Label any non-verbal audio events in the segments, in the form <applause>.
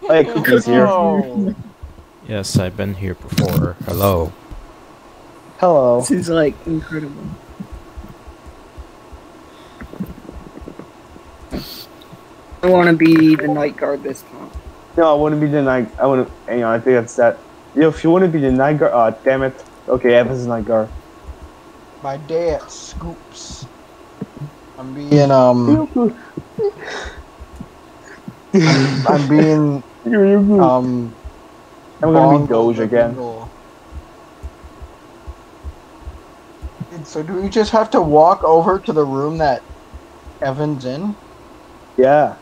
Hey, Cookie's here. Oh. <laughs> Yes, I've been here before. Hello. Hello. This is like incredible. I want to be the night guard this time. No, I wouldn't be the night. I wouldn't. You know, I think that's that. Yo, if you want to be the night guard, oh damn it. Okay, Evans is night guard. My dad Scoops. I'm being um. I'm, <laughs> I'm being um. I'm gonna be Bongo Doge again. So do we just have to walk over to the room that Evan's in? Yeah,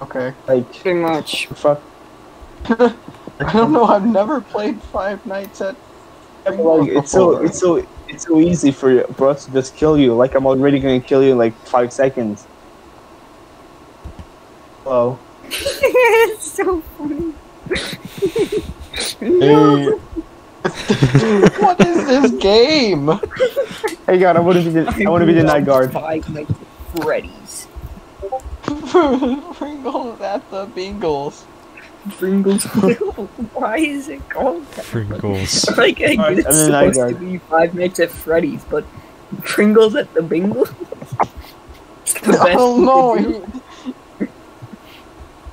Okay. like Pretty much. fuck. <laughs> I don't know. I've never played Five Nights at. Like, it's so it's so it's so easy for you, for us to just kill you. Like I'm already gonna kill you in like five seconds. Hello. <laughs> it's so funny. Hey, <laughs> what is this game? hey God, I want to be the I want to be the night guard. Five Nights at Freddy's. Pringles at the Bengals. Pringles. <laughs> Why is it called that? Pringles. <laughs> Like, I Alright, get it's I'm the night supposed to be Five Nights at Freddy's, but Pringles at the Bingle? It's the oh, best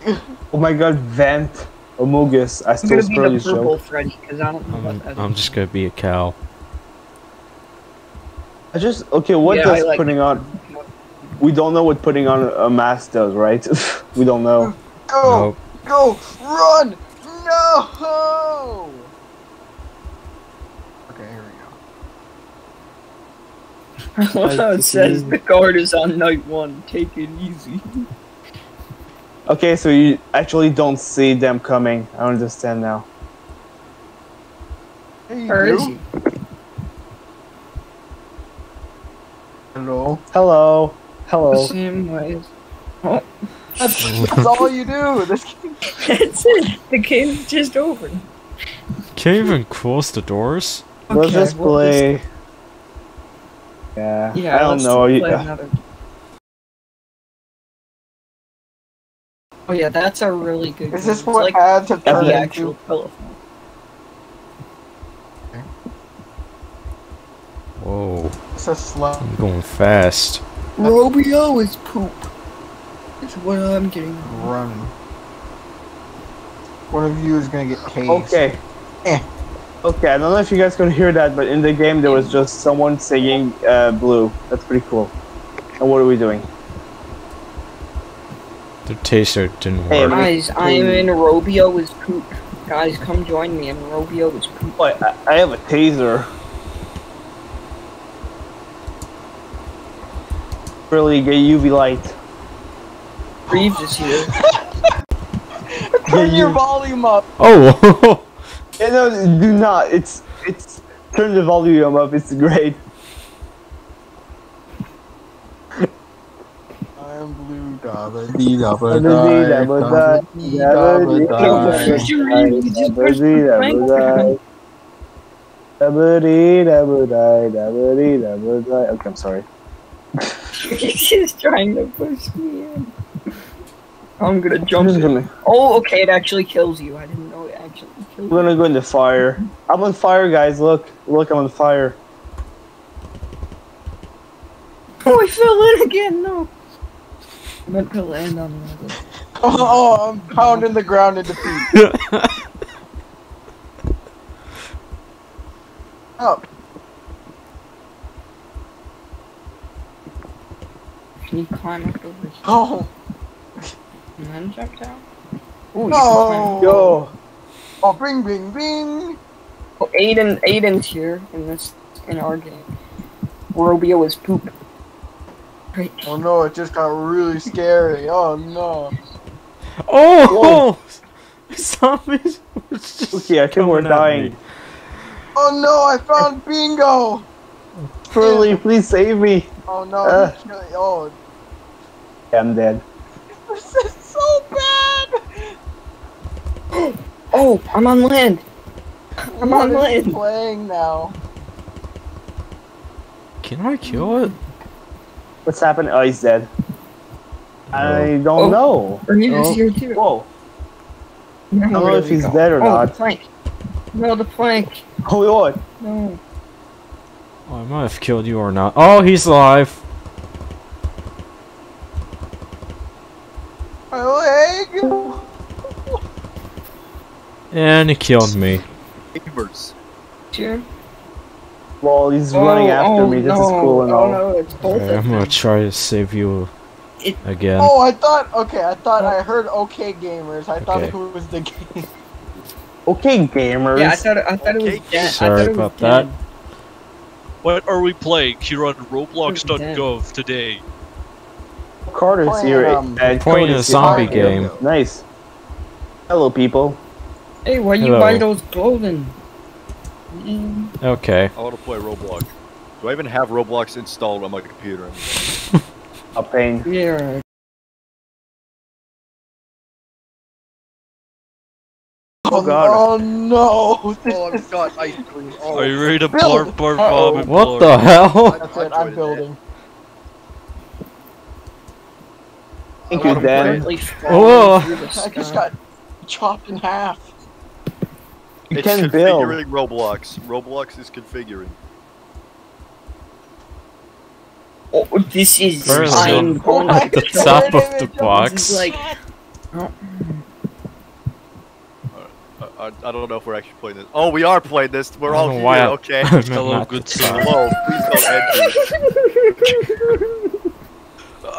I don't you know. could do. Oh my God, Vent, Amogus. I I'm still gonna be spell the you purple show. Freddy, because I don't know what I'm, that I'm is. just gonna be a cow. I just okay. What Yeah, does like- putting on? We don't know what putting on a mask does, right? <laughs> we don't know. Go, Nope. go, run! No! Okay, here we go. <laughs> I love how it says the guard is on night one. Take it easy. <laughs> Okay, so you actually don't see them coming. I understand now. Hey, you. he? Hello. Hello. Hello. Same ways. Oh. That's, that's all you do. <laughs> That's it. The game's just over. Can't even close the doors. Let's Okay, just we'll play. Yeah. Yeah, I don't let's know. Oh yeah, that's a really good. Is this It's what like ads have turned the into? actual telephone? Whoa, It's a slow. I'm going fast. Robio is poop. Is what I'm getting. Run. One of you is gonna get tased. Okay. Eh. Okay, I don't know if you guys could hear that, but in the game there was just someone singing uh, "Blue." That's pretty cool. And what are we doing? The taser didn't Hey, work. Guys, I am in Robio is poop. Guys, come join me in Robio is poop. Oh, I, I have a taser. Really, get UV light. Reeves is here. <laughs> Turn Yeah, your you- volume up. Oh! <laughs> Yeah, no, do not. It's it's. Turn the volume up. It's great. Okay, I'm sorry. <laughs> He's just trying to push me in. I'm gonna jump in. gonna. Oh, okay, it actually kills you. I didn't know it actually I'm gonna go into fire. I'm on fire, guys. Look, look, I'm on fire. Oh, I fell in again. No. I meant to land on the <laughs> oh, oh, I'm pounding the ground in defeat. Up. <laughs> Oh. Can you climb up over here Oh, and then jump down? Ooh, you No. Yo, oh, bing, bing, bing. Oh, Aiden, Aiden's here in this in our game. Robio is poop. Great. Oh no, it just got really scary. Oh no. oh! <laughs> Zombies was just okay, I think we're dying. me. Oh no, I found bingo. Curly, please save me. Oh no. Uh. he kill- oh, I'm dead. this is so bad. <gasps> Oh, I'm on land. I'm on land. playing now. Can I kill it? What's happening? Oh, he's dead. I oh. don't Oh. know. Reeves Oh. here too. Whoa. I don't know if he's dead or oh, not. the plank. No, the plank. <laughs> Oh, what? No. Oh, I might have killed you or not. Oh, he's alive. My leg. And he killed me. Gamers. Sure. Well, he's running after me. This is cool and oh, all. no, it's both Okay, of I'm gonna them. try to save you It- again. Oh, I thought. Okay, I thought I heard OK gamers. I thought Okay. it was the game. Okay, gamers. Yeah, I thought I thought it was Okay, dead. I sorry thought was about dead. that. What are we playing here on Roblox.gov today? Carter's Playing, here. um, uh, Playing a zombie Fire. game. Nice. Hello, people. Hey, why you buy those golden? Okay. I want to play Roblox. Do I even have Roblox installed on my computer? <laughs> A pain. Yeah. Oh, oh, God. Oh no! oh, I've got ice cream. Oh, Are you ready to Build. barf, barf, uh, bomb, and What blur? the hell? That's it. I'm building. Thank you, wanna Dan. Currently Whoa. falling through the I just got chopped in half. You it's can build. configuring Roblox. Roblox is configuring. Oh, this is First I'm off, going at the top of the box. like I, I, I don't know if we're actually playing this. Oh, we are playing this. We're I all don't here. why I- Okay. <laughs> Hello, Not good the sir. top. Hello. Please don't enter. <laughs>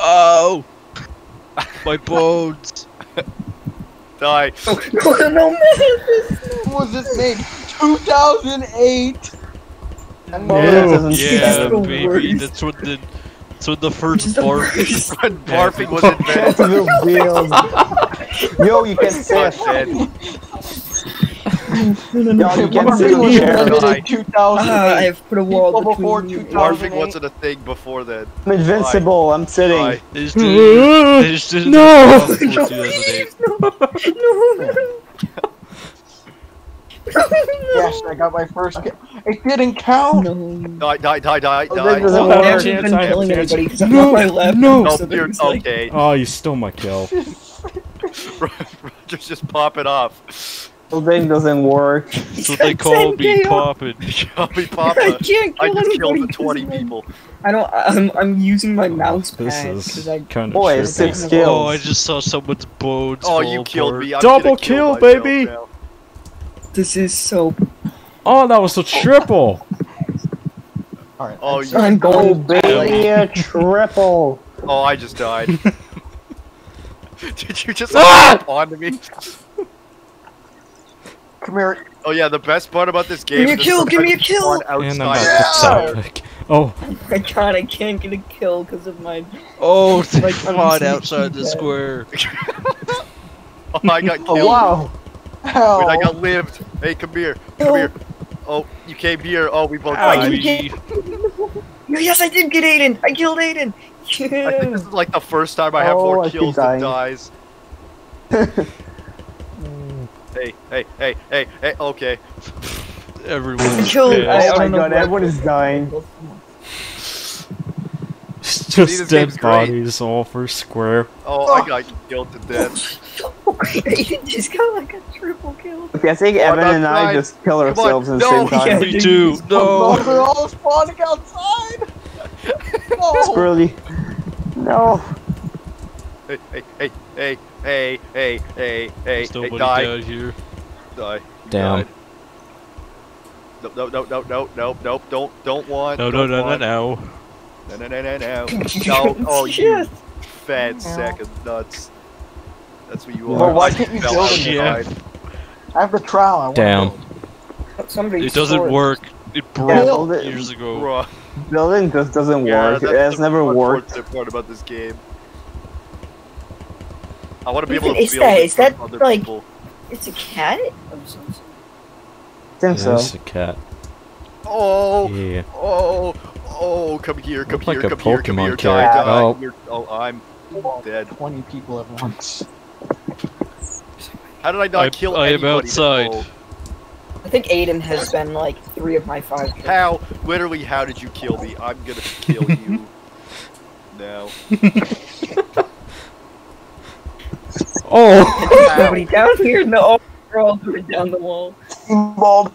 Oh! My bones! <laughs> Die. <laughs> no man. When was this made? 2008. Yeah, well, that doesn't Yeah, baby, worst. that's what the that's when the first This is the barf <laughs> barfing <laughs> was invented. Jacksonville Bills. Yo, you can say God, a man. You can Barfing say was a chair. invented Die. in 2008. Ah, I have put a wall People before between you. 2000. Barfing wasn't a thing before then. I'm invincible. I'm sitting. Die. They just didn't, <laughs> they just didn't No! barf before 2008. No, <laughs> <laughs> Yes, I got my first. Ki- it didn't count. no. Die, die, die, die, Oh, die. that doesn't I have I a haven't chance, I have a chance. anybody because I'm No, on my left. no. Oh, so dear. there's like, Okay. Oh, you stole my kill. Roger's just popping off. Building doesn't work. That's what they call me poppin'. <laughs> Copy I Papa. can't kill I just killed anybody the 20 'cause of my- people. I don't. I'm. I'm using my mouse This is because I. kind of Boy, trippy. six Oh, kills. I just saw someone's bones Oh, fall you killed apart. me. I'm Double gonna kill, baby. now. This is so. Oh, that was a triple. All right. Oh, you- I'm Oh, going. baby, a triple. <laughs> Oh, I just died. <laughs> Did you just Ah! hop onto me? Come here. Oh yeah, the best part about this game Give me a kill, give me a kill! And I'm outside. at the topic. Oh, I can't. I can't get a kill because of my. Oh, they <laughs> Like, I'm fought outside the square. <laughs> Oh, I got killed. <laughs> Oh, killed. wow. Hell. Wait, I got lived. Hey, come here. Come here. Oh, you came here. Oh, we both I died. didn't Yes, I did get Aiden. I killed Aiden. I think this is like the first time I have Oh, more I keep kills than dies. Hey, hey, hey, hey, hey, okay. Everyone's killed- pissed. Oh my god, everyone is dying. just game's dead great. bodies all for square. Oh, I got killed to death. Aiden just got like a triple kill. Okay, I think Oh, Evan that's and I right. just kill on, ourselves at the no, same <laughs> time. yeah. Me too. Oh, No. they're all spawning outside. It's No. early. No. Hey, hey, hey, hey, hey, hey, hey, hey, There's hey, nobody die, down here. die. You Damn. died. No, no, no, no, no, no, no, don't, don't want. No, no, don't no, no, want. no. No, no, no, no, no. <laughs> No, oh, you Yes. fat sack of nuts. That's what you Well, are. why can't you fell build out it? Yeah. I have the trowel. I want Damn. Somebody. It doesn't scored. work. It broke build years ago. Building just doesn't work. that's It has never worked. unfortunate part about this game. I want to be able to is build that- that, other like- people. It's a cat. Oh, of some sort. I think Yeah, so. it's a cat. Oh, Yeah. oh, oh! Come here, come Look like here, a come here, come here, die, die. Oh. You're, oh, I'm dead. 20 people at once. How did I not I- kill I am outside. Oh, I think Aiden has been like three of my five. kills. How? Literally, how did you kill me? I'm gonna kill you. <laughs> now. <laughs> Oh! <laughs> Nobody down here. No. crawl through it down the wall. Steambold.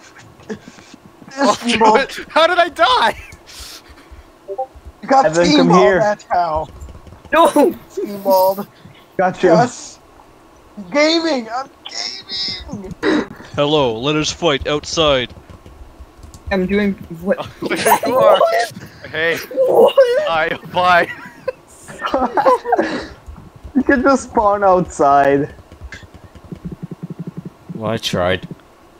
Oh, Steambold. How did I die? You got Evan, come here. that's how. No! Steambold. Got you. Yes. Gaming. I'm gaming. Hello, let us fight outside. I'm doing what? <laughs> There you are. Hey, What? I bye. <laughs> you can just spawn outside. Well, I tried.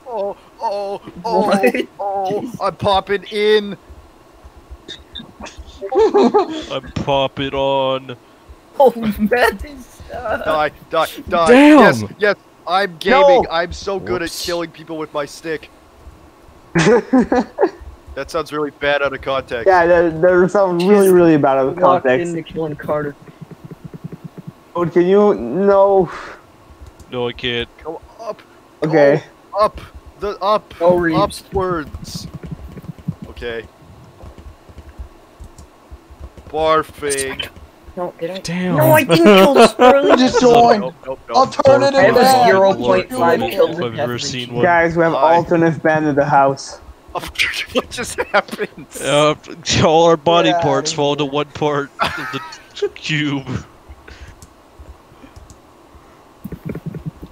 Oh, oh, oh, What? oh! I'm popping in. <laughs> I'm popping on. Oh, man, this, uh, Die, die, die. Damn. Yes, yes. I'm gaming. No. I'm so good Whoops. at killing people with my stick. <laughs> That sounds really bad out of context. Yeah, that, that sounds really, really bad out of walked context. into killing Carter. Oh, can you? No. No, I can't. Go up, Okay. up, the up, Oh, Reeves. upwards. Okay. Barfing. No, did I? Damn. No, I didn't kill Spurly. <laughs> Just join. Nope, nope, nope. Alternative I have a ban. zero Lord, point five Lord, kills I've ever seen one. Guys, we have Hi. alternate band in the house. <laughs> what just happened? Uh, <laughs> all our body Get parts fall into one part of the cube.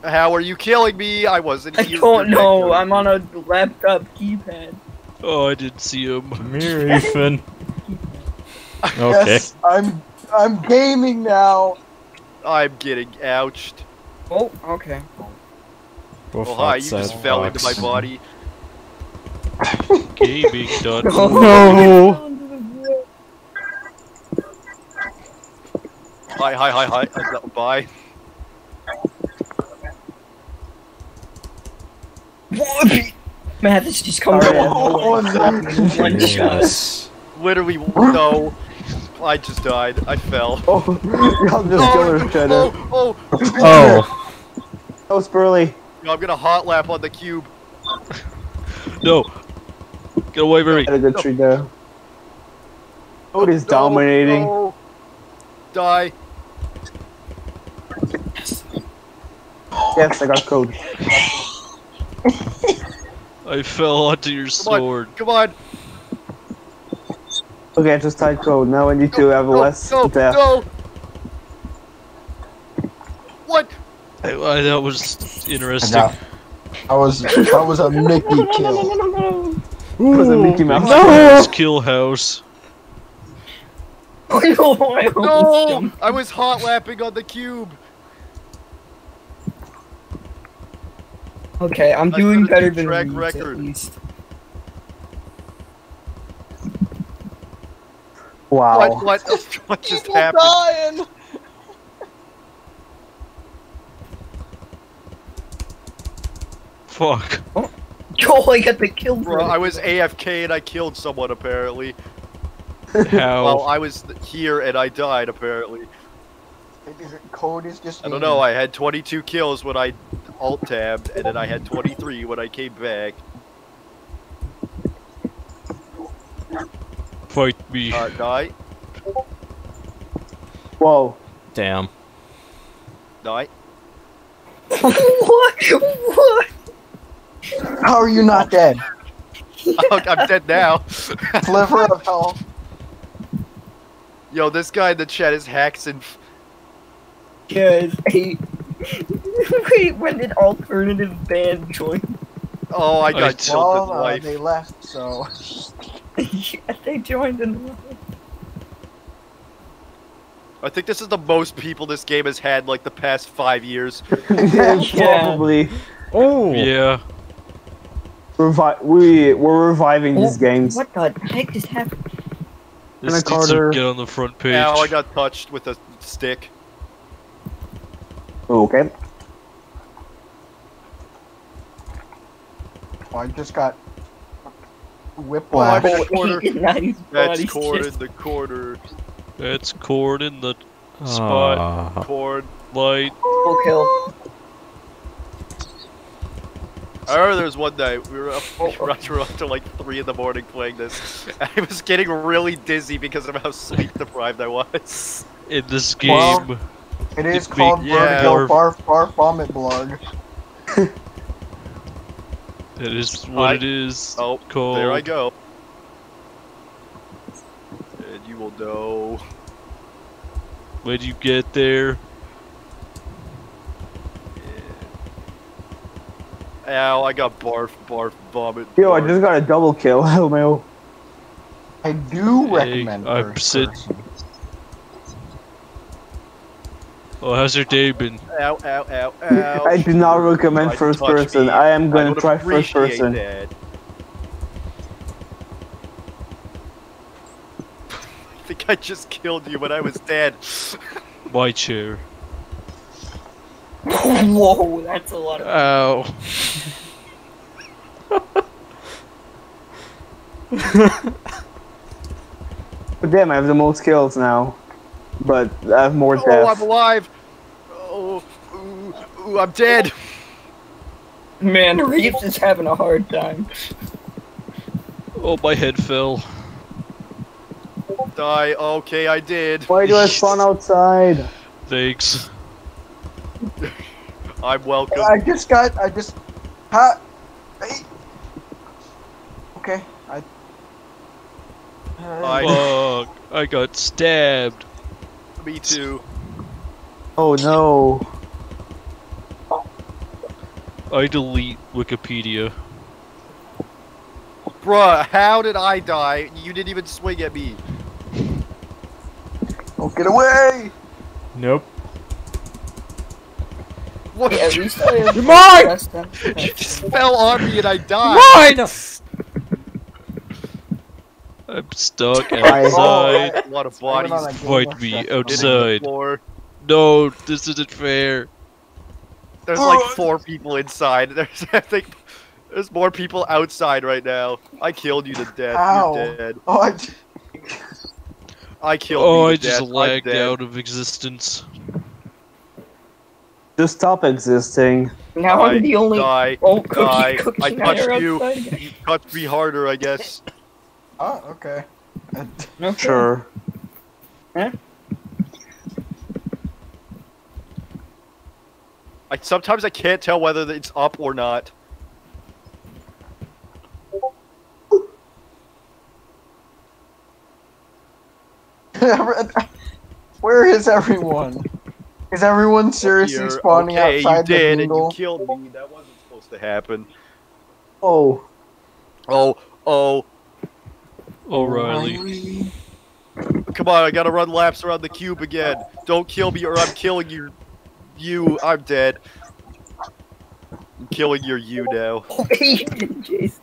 How are you killing me? I wasn't I don't know. protecting. I'm on a laptop keypad. Oh, I didn't see him. Come here, Ethan. <laughs> Okay. Yes, I'm I'm gaming now. I'm getting ouched. Oh, okay. Go Oh hi, you outside, just fell into my body. <laughs> Gaming done. <laughs> No. Hi, hi, hi, hi. I got. Man, this just comes Sorry. out of. One shot. Literally, no. I just died. I fell. Oh, <laughs> y'all just killed each other. oh, oh, Oh. Oh, Spurly. oh. I'm gonna hot lap on the cube. No. Get away from me. Had a good tree there. Code is No, dominating. no. Die. Yes, I got code. <laughs> I fell onto your Come sword. on. Come on. Okay, I just typed code. Now I need to have no, less no, death. no. What? I, I, that was interesting. That was that was a Mickey <laughs> kill. It was a Mickey Mouse. Nice kill house. Oh <laughs> no, I almost No! jumped. I was hot lapping on the cube. Okay, I'm I doing better than track Reeves, record. at least. Wow. What? What? <laughs> What just People happened? dying. Fuck. Oh, <laughs> oh I got the kill. Bro, I was AFK and I killed someone apparently. How? Well, I was here and I died apparently. Maybe the code is just. I don't know. I had 22 kills when I alt tabbed, and then I had 23 when I came back. Fight me. Uh, die, Whoa. Damn. die. what? What? How are you not dead? Oh, I'm dead now. Sliver of health. Yo, this guy in the chat is Haxon. Yes. Hey. Wait, when did alternative band join? Oh, I I got t- killed Well, in uh, life. they left, so <laughs> yeah, they joined in. I think this is the most people this game has had like the past five years. yeah, <laughs> Yeah. probably. Oh. Yeah. Revi- we we're reviving these Oh, games. What the heck is happening? This Anna needs Carter. to get on the front page. Now I got touched with a stick. Okay. oh, I just got Oh, <laughs> <laughs> whiplash. in the corner. He did not use That's bodies, corn just- in the corner. That's corn in the spot. Ah. Corn. Light. Full kill. I remember there was one night we were up, Oh, <laughs> we were up to up till like three in the morning playing this. And I was getting really dizzy because of how sleep deprived I was. In this Well, game. It is It's big- called yeah. vertigo barf barf vomit blog. <laughs> It is what I- it is. Oh, cool. there I go. And you will know. When'd you get there? Ow, I got barf, barf, vomit. Yo, I just got a double kill. <laughs> LMAO. I do Hey, recommend I'm first sit- person. Oh, how's your day been? Ow, ow, ow, ow. <laughs> I do not recommend Try to first person. me. I am I gonna would try first person. that. I think I just killed you when I was dead. <laughs> My chair. <laughs> Whoa, that's a lot of. Ow. But damn, I have the most kills now. But I have more Oh. I'm alive. Oh, ooh, ooh, I'm dead. Man, Reeves is having a hard time. Oh, my head fell. Die. Okay, I did. Why do I spawn outside? Thanks. <laughs> I'm welcome. I just got. I just. Ha. Hey. Okay. I. I- Fuck. I got stabbed. Me too. Oh no. I delete Wikipedia. Bruh, how did I die? You didn't even swing at me. Oh, get away! Nope. What? Hey, at least I. You're mine! <laughs> You just fell on me and I died. Mine! I'm stuck oh, I- outside. A lot of I went on bodies a game Fight me chess. hitting the outside. No, this isn't fair. There's like ah. four people inside. <laughs> There's I think there's more people outside right now. I killed you to death. Ow. You're dead. <laughs> Oh, I. j- I killed Oh, you I to just death. Lagged out of existence. Just stop existing. Now I'm the only. Die. Oh, Cookie, die. Cookie I and I touched you. outside. You touched me harder, I guess. <laughs> Oh, okay. Okay. Sure. I sometimes I can't tell whether it's up or not. <laughs> Where is everyone? Is everyone seriously Here. spawning okay, outside you did, the and you killed me. That wasn't supposed to happen. Oh. Oh, oh, O'Reilly. come on! I gotta run laps around the cube again. Don't kill me, or I'm killing you. You, I'm dead. I'm killing your you now. <laughs> Oh, Aiden, Jay's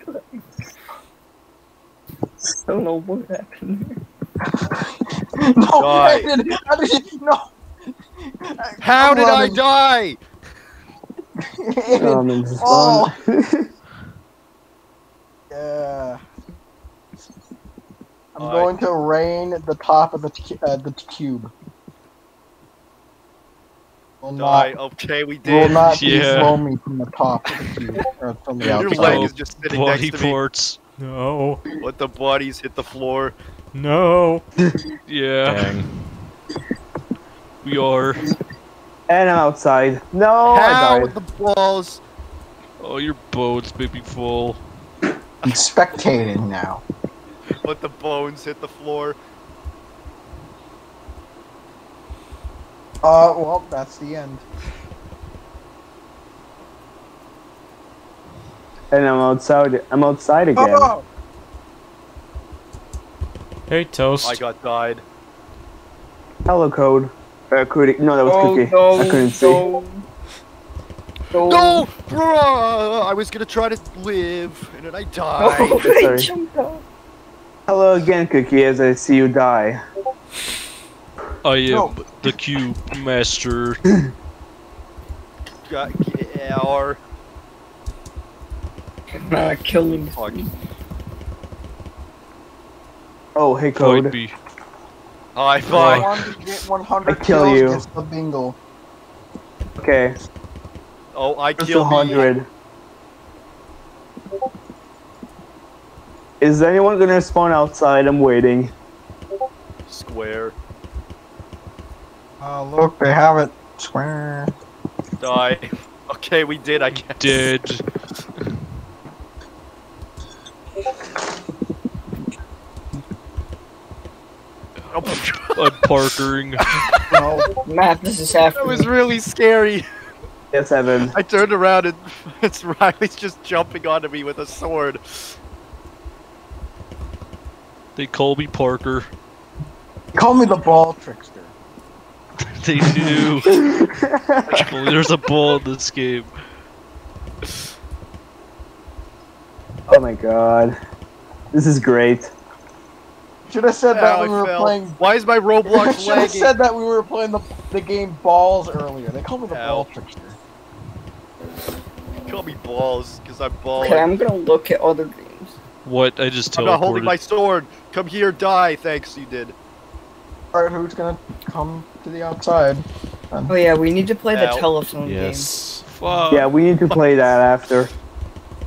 I don't know what happened there. <laughs> no, Die. Aiden, how did you, no. How I'm did I running. die? <laughs> Aiden, and Oh. spawn. yeah. I'm going to rain the top of the cu- uh, the cube. Will Die. not, Okay, we did. will did. not Yeah. throw me from the top of the cube <laughs> or from the Your outside. leg is just sitting Body next to me. parts. No. Let the bodies hit the floor. No. <laughs> Yeah, Dang. we are. and I'm outside. No, I How died. the balls? Oh, your boat's make me fall. I'm spectating now. Let the bones hit the floor. Uh, well, that's the end. And I'm outside. I'm outside again. Oh, Hey, Toast. I got died. Hello, code. Uh, Cookie. No, that was Oh, Cookie. no, I couldn't see. no. No. No, bruh! I was gonna try to live, and then I died. Oh, <laughs> I Sorry. Again, Cookie, as I see you die. I am the cube master. <laughs> Got our. not kill. Fuck. Oh, hey, Code. Be. High uh, five. I kill you. Okay. Oh, I kill 100. Is anyone gonna spawn outside? I'm waiting. Square. Oh, look, they have it. Square. Die. <laughs> Okay, we did, I guess. Did. <laughs> I'm parkering. no, Matt, this is happening. That was really scary. Yes, Evan. I turned around and <laughs> it's Riley's just jumping onto me with a sword. They call me Parker. Call me the ball trickster. <laughs> They do. There's a ball in this game. Oh my god. This is great. Should have said that Ow, when we were fell. playing. Why is my Roblox <laughs> Should have lagging? said that we were playing the the game balls earlier. They call me the Ow. ball trickster. Call me balls, because I'm balling. Okay, I'm gonna look at other games. What? I just told? I'm not holding my sword. Come here, die. Thanks, you did. All right, who's gonna come to the outside? Oh yeah, we need to play the Ow. telephone game. Yes. Fuck. Yeah, we need to play that after.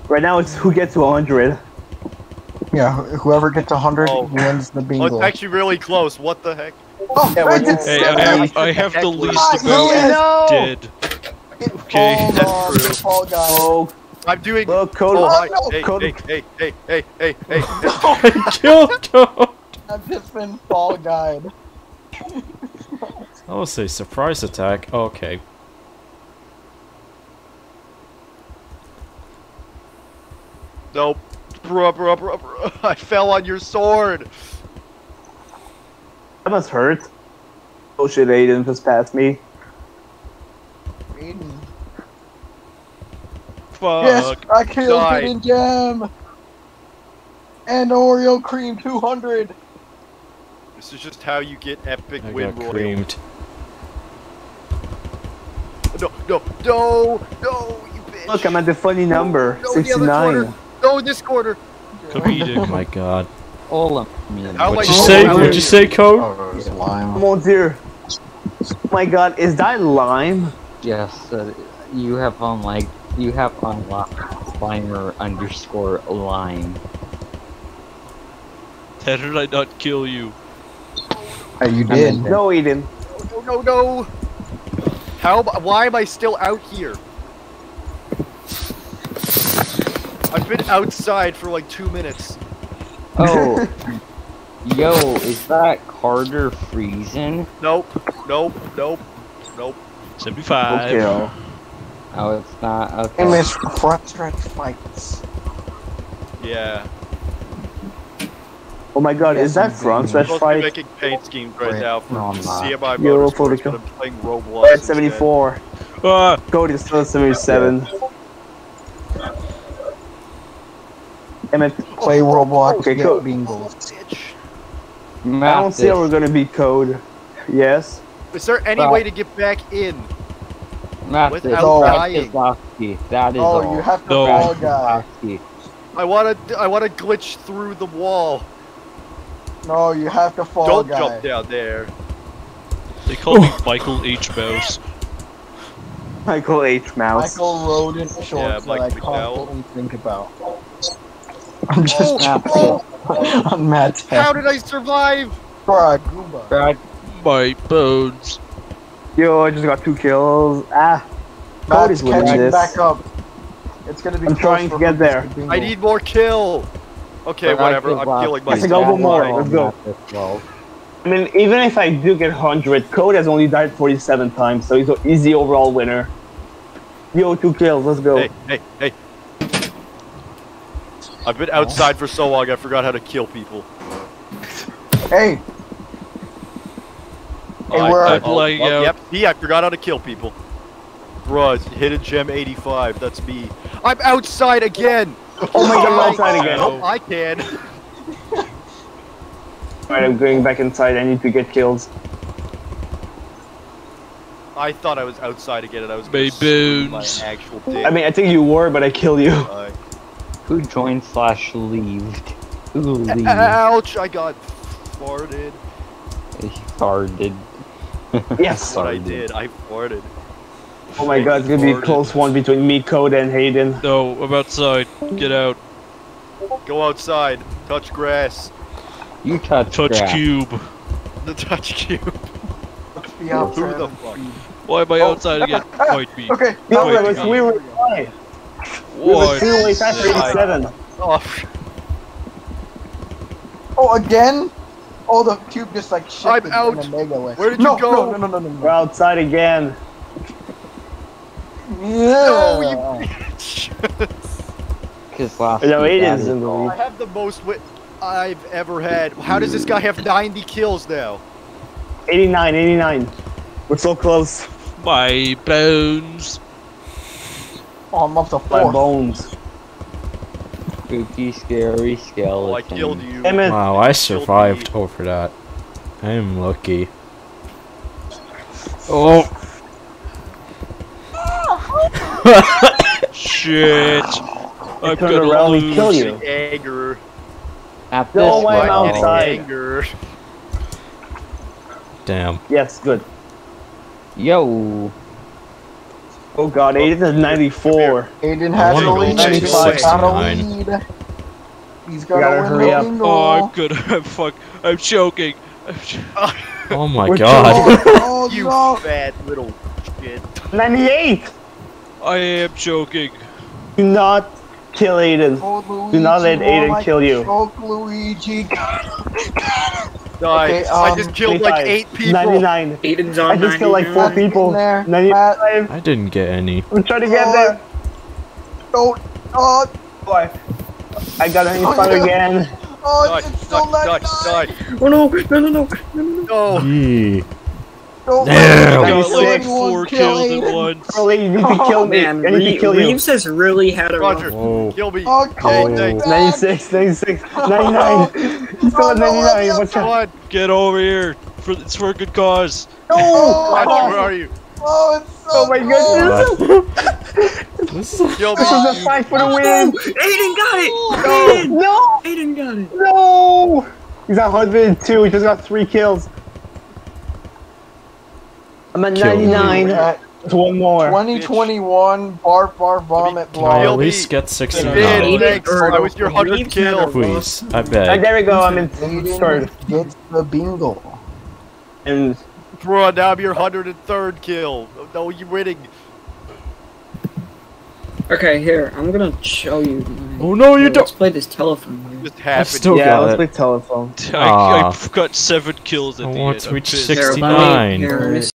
Right now it's who gets to 100. Yeah, whoever gets hundred Oh. wins the Oh, bingo. it's actually really close. What the heck? Oh, Yeah, I did Hey, seven. I have, I have the Heck, least Ah, amount yes! No! dead. Okay, falls that's on true. The fall guy. Oh, I'm doing. look, code. Oh, hi. no. Hey, Code- hey, hey, hey, hey, hey, hey. <laughs> Oh, I killed Toad! I've just been fall guide. I will say surprise attack. Okay. Nope. Bruh, bruh, bruh, bruh. <laughs> I fell on your sword. That must hurt. Oh shit, Aiden just passed me. Aiden. Fuck. Yes, I killed Die. Hidden Gem. And Oreo Cream 200. This is just how you get epic I win got creamed. No, no, no, no, you bitch. Look, I'm at the funny number, No, the other 69. No, this quarter. Comedic. <laughs> Oh my god. All of me. How am I What'd you say? What'd you say, Code? Oh, lime. Come on, dear. Oh my god, is that lime? Yes, uh, you have unlike you have unlocked Slimer underscore line. How did I not kill you? Hey, you I did. No, Aiden. No, no, no. How? Why am I still out here? I've been outside for like two minutes. Oh, <laughs> yo, is that Carter Friesen? Nope, nope, nope, nope. 75. Okay. Oh, it's not. Okay. And this front stretch fights. Yeah. Oh my god, is that Yes, front I'm stretch I'm supposed to be fight? making paint schemes right Wait, now for no, I'm. CMI Yo, Motorsports, but I'm playing Roblox. We're at instead. 74. Ah, Code is still at 77. Emmett, Play Roblox, Okay, get cool. bingos. Bitch. I don't see how this. we're gonna beat code. Yes? Is there any Right. way to get back in? Math without this. dying. Kozlowski. That is Oh, all. you have to No. fall guy. I wanna, I wanna glitch through the wall. No, you have to fall Don't guy. jump down there. they call me Michael H. Mouse. <laughs> Michael H. Mouse. Michael Rodent shorts Yeah, that Mike I McDowell. constantly think about. I'm just Oh, on <laughs> Matt's How did I survive? Bruh, Goomba. Brad, My bones. Yo, I just got two kills. Ah, Code Matt's is winning catching this. back up. It's gonna be I'm trying to get there. gets the bingo. I need more kill. Okay, Brad whatever. I'm Kozlowski. killing I think myself. I'll go more. Let's go. all well. I mean, even if I do get 100, Code has only died 47 times, so he's an easy overall winner. Yo, two kills, let's go. Hey, hey, hey. I've been outside for so long, I forgot how to kill people. Hey, Hey, I- where are I- you? oh, oh, out. Yep, see, I forgot how to kill people. Bruh, hit a gem 85, that's me. I'm outside again! Oh my god, I'm Oh, outside again. oh, I can. Alright, I'm going back inside, I need to get kills. I thought I was outside again and I was My gonna my actual dick. I mean, I think you were, but I killed you. Uh, Who joined slash leaved? Who leaved? ouch, I got farted. He farted. <laughs> Yes! What I did, I farted. Oh my god, it's gonna be a Farted. close one between me, Code, and Hayden. No, I'm outside. Get out. Go outside, touch grass. You touched Touch grass. cube. The touch cube. be outside. Who the fuck? Why am I Oh. outside again? <laughs> Fight me. Okay, No, Wait, we were, we were fine. We were What? still way past Yeah. 87. Oh, oh again? Oh, the cube just like shifted out. in a mega way. Where did you no, go? No, no, no, no, no. We're outside again. No, Yeah. Cause <laughs> last No, week Aiden's in the is. I have the most wit I've ever had. How does this guy have 90 kills now? 89, 89. We're so close. My bones. Oh, I'm up to My bones. Spooky, scary skeleton. Oh, I killed you. Damn it. Wow, I survived over that. I am lucky. Oh. oh. <laughs> Shit. I'm turned gonna around and lose. kill you. Anger. At No, this I'm point, outside. Anger. Damn. Yes, good. Yo. Oh god, oh. Aiden is 94. Aiden has wanna a go lead. to He's got a 69. lead. He's gotta gonna hurry up. bingo. Oh, I'm gonna. <laughs> I'm fuck. I'm choking. I'm ch- Oh my We're god. Oh <laughs> You no! fat little shit. 98! I am choking. Do not kill Aiden. Oh, Luigi, Do not let Aiden like kill you. Choke Luigi. <laughs> Die. Okay, I um, just killed like 25, eight people. 99. Aiden's I on just killed like four people. there. 95. I didn't get any. I'm trying to get Oh. there. Don't. Oh, Boy. I got 95 Oh, yeah. again. oh, Die, it's still die, not die, die. Oh no, no, no, no, no, no. No. Yee. Don't Damn. Got like four kill kills at Aiden. once. Early, you need to Oh, kill me. Man, I need to Re- kill you. Reeves has really had a Roger. rough Whoa. Kill me. Oh, call Okay, me thanks. back. 96, 96, 99. <laughs> He's still Oh, no, 99. I'm What's Come. Get over here. For, it's for a good cause. Oh, <laughs> Roger, <laughs> where are you? oh, it's so Oh my close. goodness. This is Kill. This is a fight for the win. Aiden got it! No, Aiden! no, Aiden got it! no. He's at 102. He just got three kills. I'm at Kill 99. At Just one more. 2021, barf, barf, vomit, Can I at least get Did, 69? Aiden thanks. I was your 100 Reeves had a kill. Please, I bet. beg. there we go. I'm in Aiden third. gets the bingo. And Bro, now I'm your 103rd kill. No, you're winning. Okay, here, I'm gonna show you. my- Oh no, you Here, don't. Let's play this telephone game. Just happened. still- yeah, got let's it. play telephone. Ah. I, I've got seven kills at I the want end. to I'm reach pissed. six- Here, let me- 69. Here, let me